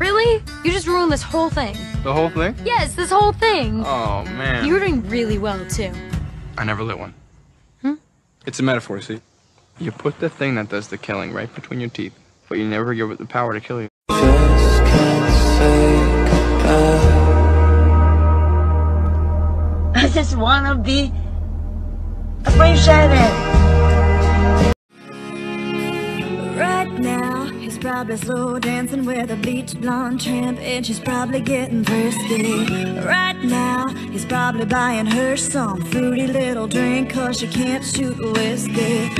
Really? You just ruined this whole thing. The whole thing? Yes, this whole thing. Oh, man. You were doing really well, too. I never lit one. Hmm? It's a metaphor, see? You put the thing that does the killing right between your teeth, but you never give it the power to kill you. Just can't say goodbye. I just wanna be a free. Right now, he's probably slow dancing with a bleach blonde tramp, and she's probably getting thirsty. Right now, he's probably buying her some fruity little drink, cause she can't shoot whiskey.